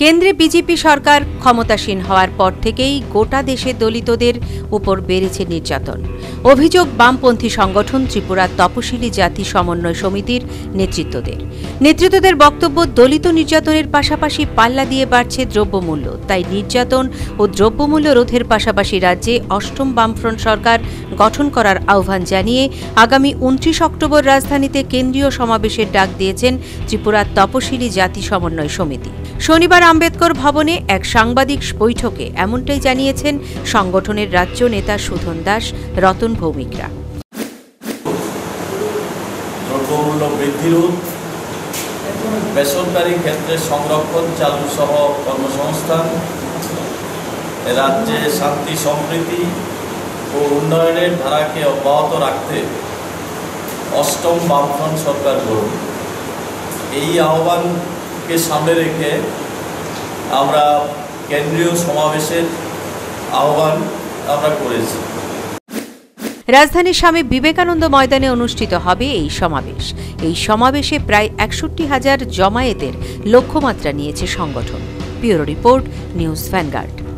কেন্দ্রে বিজেপি সরকার ক্ষমতাসীন হওয়ার পর থেকেই গোটা দেশে দলিতদের উপর বেড়েছে নির্যাতন। অভিযোগ, বামপন্থী সংগঠন ত্রিপুরার তপশিলি জাতি সমন্বয় সমিতির নেতৃত্বদের। নেতৃত্বদের বক্তব্য, দলিত নির্যাতনের পাশাপাশি পাল্লা দিয়ে বাড়ছে দ্রব্যমূল্য। তাই নির্যাতন ও দ্রব্যমূল্য রোধের পাশাপাশি রাজ্যে অষ্টম বামফ্রন্ট সরকার গঠন করার আহ্বান জানিয়ে আগামী উনত্রিশ অক্টোবর রাজধানীতে কেন্দ্রীয় সমাবেশের ডাক দিয়েছেন ত্রিপুরার তপশিলি জাতি সমন্বয় সমিতি। শনিবার আম্বেদকর ভবনে এক সাংবাদিক বৈঠকে এমনটাই জানিয়েছেন সংগঠনের রাজ্য নেতা সুধন দাস, রতন ভৌমিকরা। বেসরকারি ক্ষেত্রে সংরক্ষণ চালু সহ কর্মসংস্থান, রাজ্যে শান্তি সম্প্রীতি ও উন্নয়নের ধারাকে অব্যাহত রাখতে অষ্টম বামফ্রন্ট সরকার গড়ব এই আহ্বানকে সামনে রেখে আমরা কেন্দ্রীয় সমাবেশের আহ্বান আমরা করেছি। রাজধানীর স্বামী বিবেকানন্দ ময়দানে অনুষ্ঠিত হবে এই সমাবেশ। এই সমাবেশে প্রায় একষট্টি হাজার জমায়েতের লক্ষ্যমাত্রা নিয়েছে সংগঠন। Bureau report, news Vanguard.